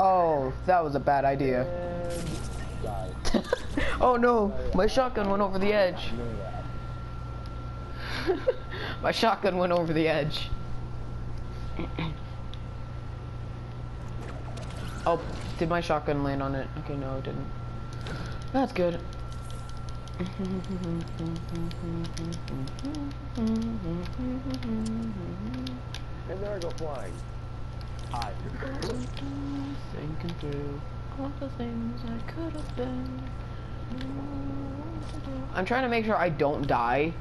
Oh, that was a bad idea. Oh no, my shotgun went over the edge. My shotgun went over the edge. oh, did my shotgun land on it? Okay, no, it didn't. That's good. And there I go flying. Hi. Thinking through all the things I could have been. I'm trying to make sure I don't die.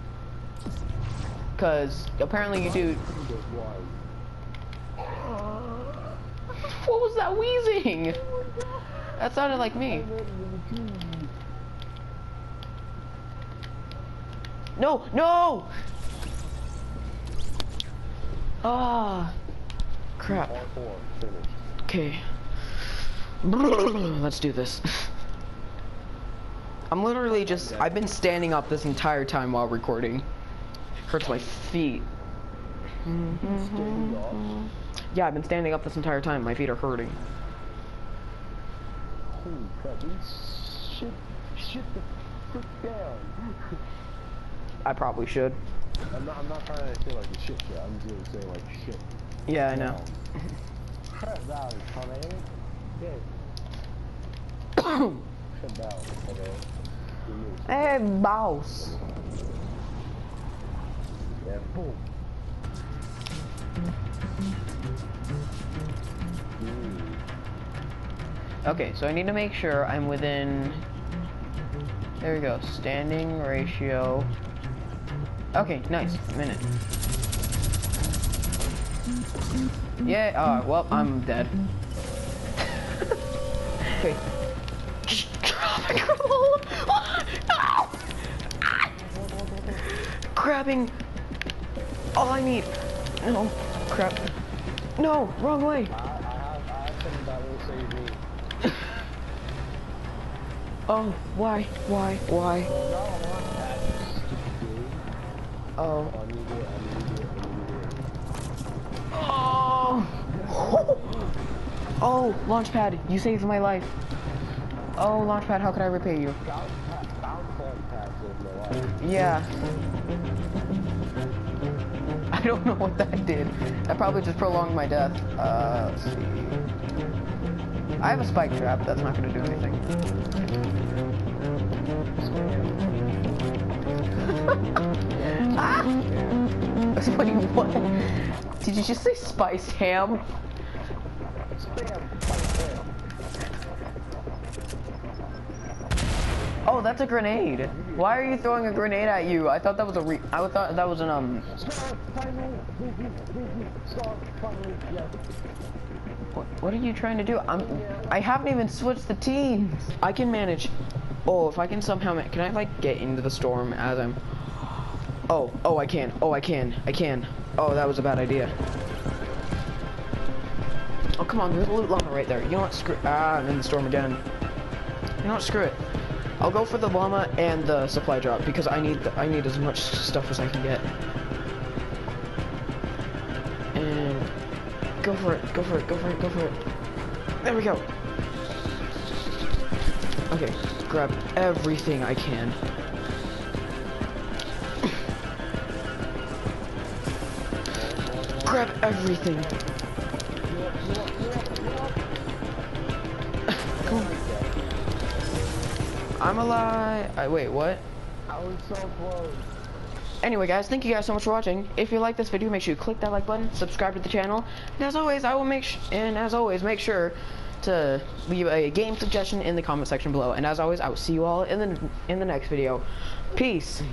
Cause apparently you do. What was that wheezing? That sounded like me. No, no! Ah, crap. Okay. Let's do this. I'm literally just, I've been standing up this entire time while recording. Hurts my feet. Yeah, I've been standing up this entire time. My feet are hurting. Holy crap. Shit, shit the frick down. I probably should. I'm not, I'm not trying to say like a shit shit. I'm just like shit. Yeah, I know. Down, Okay. Shut down, okay. hey, boss. Okay, so I need to make sure I'm within. There we go. Standing ratio. Okay, nice. Minute. Yeah. Uh. Well, I'm dead. Okay. Grabbing. All I need. No. Crap. No. Wrong way. I, I have, I have something that will save me. Oh. Why? Why? Why? No, oh. I want that stupid game. Oh. Oh, Launchpad, you saved my life. Oh, Launchpad, how could I repay you? Yeah. I don't know what that did. That probably just prolonged my death. Uh, let's see. I have a spike trap. That's not going to do anything. ah! Wait, what? Did you just say spiced ham? Oh, that's a grenade. Why are you throwing a grenade at you? I thought that was a re- I thought that was an um. What, what are you trying to do? I'm. I haven't even switched the teams. I can manage. Oh, if I can somehow, can I like get into the storm as I'm? Oh, oh, I can. Oh, I can. I can. Oh, that was a bad idea. Oh, come on, there's a loot llama right there. You know what? Screw. Ah, I'm in the storm again. You know what? Screw it. I'll go for the llama and the supply drop because I need the, I need as much stuff as I can get. And go for it. Go for it. Go for it. Go for it. There we go. Okay, grab everything I can. grab everything. I'm alive. I, wait, what? I was so close. Anyway, guys, thank you guys so much for watching. If you like this video, make sure you click that like button, subscribe to the channel, and as always, I will make and as always, make sure to leave a game suggestion in the comment section below. And as always, I will see you all in the in the next video. Peace.